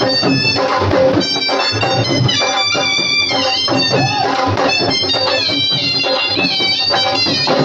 you